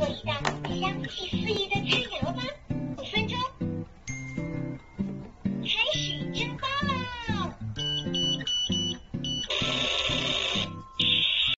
做一道香气四溢的菜肴